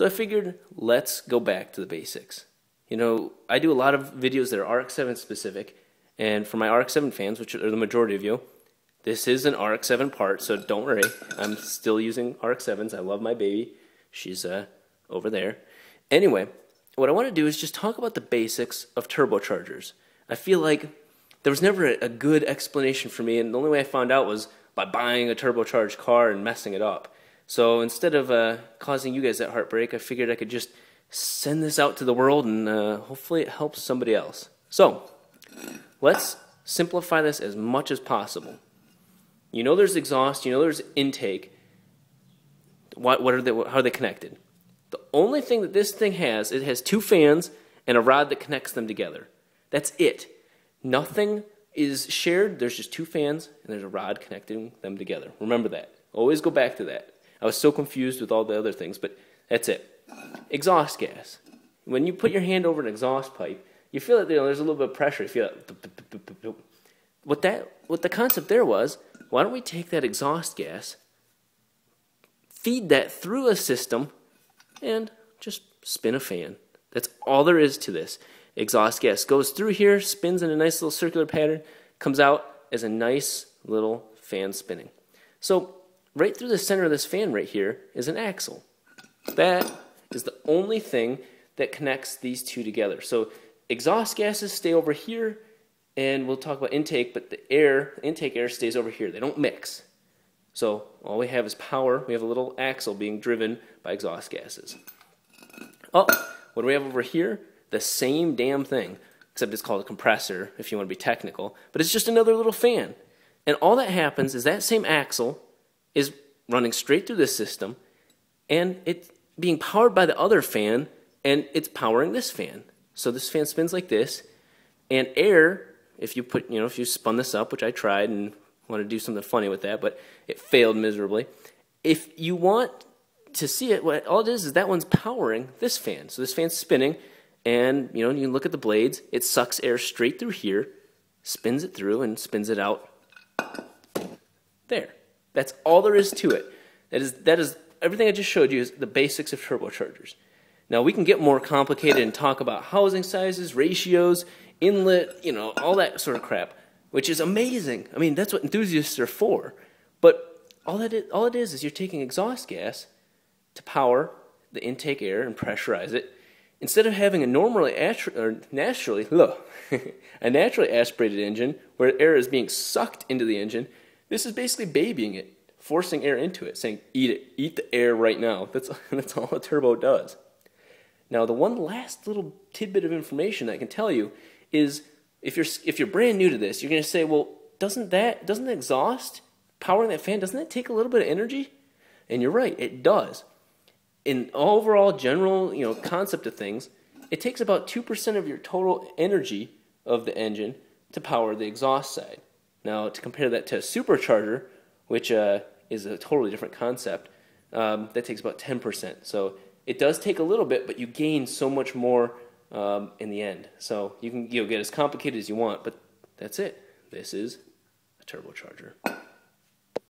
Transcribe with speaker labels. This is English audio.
Speaker 1: So I figured let's go back to the basics. You know, I do a lot of videos that are RX-7 specific, and for my RX-7 fans, which are the majority of you, this is an RX-7 part, so don't worry. I'm still using RX-7s. I love my baby. She's uh, over there. Anyway, what I want to do is just talk about the basics of turbochargers. I feel like there was never a, a good explanation for me, and the only way I found out was by buying a turbocharged car and messing it up. So instead of uh, causing you guys that heartbreak, I figured I could just send this out to the world and uh, hopefully it helps somebody else. So let's simplify this as much as possible. You know there's exhaust, you know there's intake. What, what are they, how are they connected? The only thing that this thing has, it has two fans and a rod that connects them together. That's it. Nothing is shared. There's just two fans and there's a rod connecting them together. Remember that. Always go back to that. I was so confused with all the other things, but that's it. Exhaust gas. When you put your hand over an exhaust pipe, you feel that you know, there's a little bit of pressure. You feel that. What that, what the concept there was, why don't we take that exhaust gas, feed that through a system, and just spin a fan. That's all there is to this. Exhaust gas goes through here, spins in a nice little circular pattern, comes out as a nice little fan spinning. So right through the center of this fan right here is an axle. That is the only thing that connects these two together. So exhaust gases stay over here, and we'll talk about intake, but the air, intake air stays over here. They don't mix. So all we have is power. We have a little axle being driven by exhaust gases. Oh, what do we have over here? The same damn thing, except it's called a compressor if you want to be technical, but it's just another little fan. And all that happens is that same axle is running straight through this system and it's being powered by the other fan and it's powering this fan. So this fan spins like this and air, if you put, you know, if you spun this up, which I tried and want to do something funny with that, but it failed miserably. If you want to see it, what all it is is that one's powering this fan. So this fan's spinning and, you know, you can look at the blades, it sucks air straight through here, spins it through and spins it out there. That's all there is to it. That is, that is everything I just showed you is the basics of turbochargers. Now we can get more complicated and talk about housing sizes, ratios, inlet, you know, all that sort of crap, which is amazing. I mean, that's what enthusiasts are for. But all that it, all it is is you're taking exhaust gas to power the intake air and pressurize it. Instead of having a normally or naturally, look, a naturally aspirated engine where air is being sucked into the engine, this is basically babying it, forcing air into it, saying, eat it, eat the air right now. That's, that's all a turbo does. Now, the one last little tidbit of information I can tell you is if you're, if you're brand new to this, you're going to say, well, doesn't that, doesn't the exhaust powering that fan, doesn't that take a little bit of energy? And you're right, it does. In overall general, you know, concept of things, it takes about 2% of your total energy of the engine to power the exhaust side. Now, to compare that to a supercharger, which uh, is a totally different concept, um, that takes about 10%. So it does take a little bit, but you gain so much more um, in the end. So you can you know, get as complicated as you want, but that's it. This is a turbocharger.